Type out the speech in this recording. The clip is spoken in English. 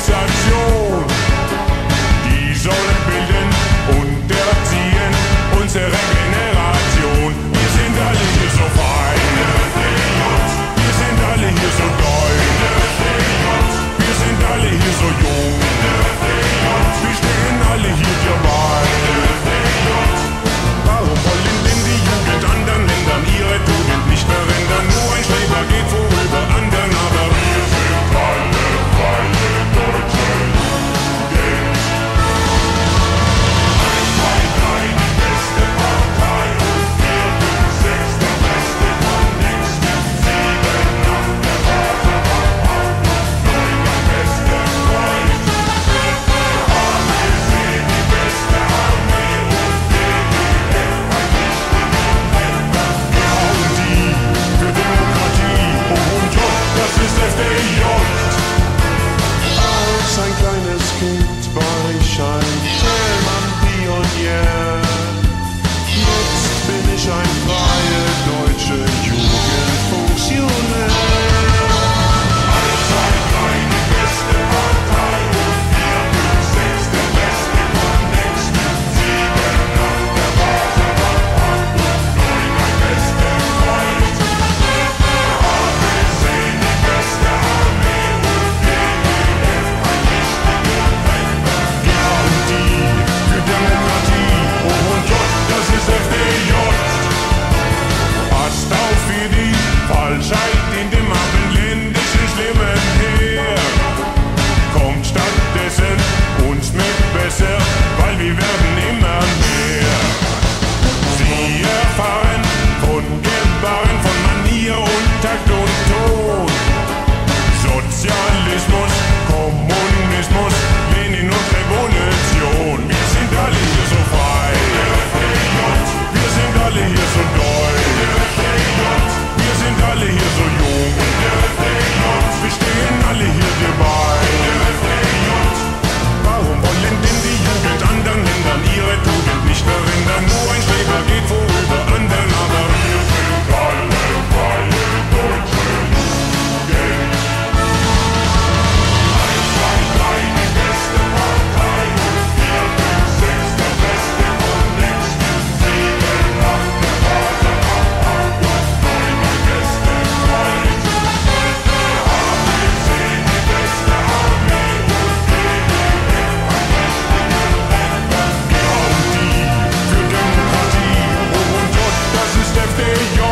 such forever. You're